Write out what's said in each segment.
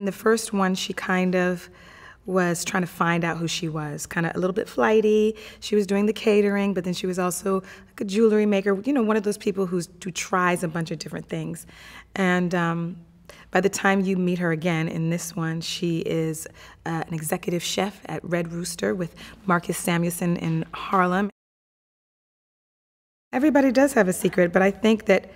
The first one, she kind of was trying to find out who she was, kind of a little bit flighty. She was doing the catering, but then she was also like a jewelry maker, you know, one of those people who's, who tries a bunch of different things. And um, by the time you meet her again in this one, she is uh, an executive chef at Red Rooster with Marcus Samuelsson in Harlem. Everybody does have a secret, but I think that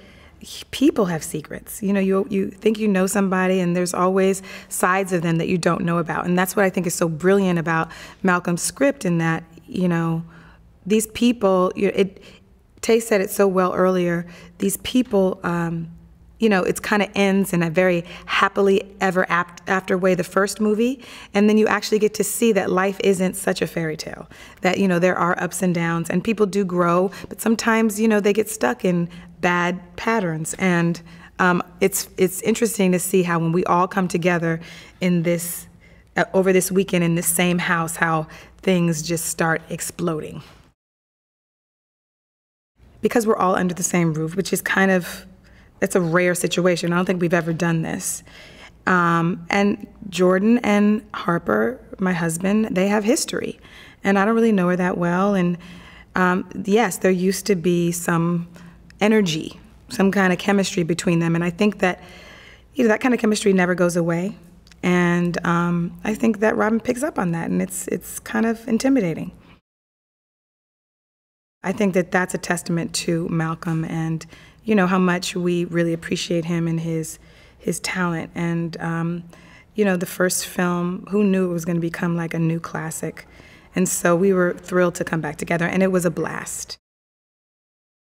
people have secrets. You know, you you think you know somebody, and there's always sides of them that you don't know about, and that's what I think is so brilliant about Malcolm's script. In that, you know, these people, you know, it. Taye said it so well earlier. These people. Um, you know, it kind of ends in a very happily ever after way, the first movie. And then you actually get to see that life isn't such a fairy tale, that, you know, there are ups and downs and people do grow, but sometimes, you know, they get stuck in bad patterns. And um, it's, it's interesting to see how when we all come together in this, uh, over this weekend in this same house, how things just start exploding. Because we're all under the same roof, which is kind of it's a rare situation. I don't think we've ever done this. Um, and Jordan and Harper, my husband, they have history. And I don't really know her that well. And um, yes, there used to be some energy, some kind of chemistry between them. And I think that you know, that kind of chemistry never goes away. And um, I think that Robyn picks up on that, and it's, it's kind of intimidating. I think that that's a testament to Malcolm and you know how much we really appreciate him and his his talent. And um, you know, the first film, who knew it was going to become like a new classic? And so we were thrilled to come back together, and it was a blast.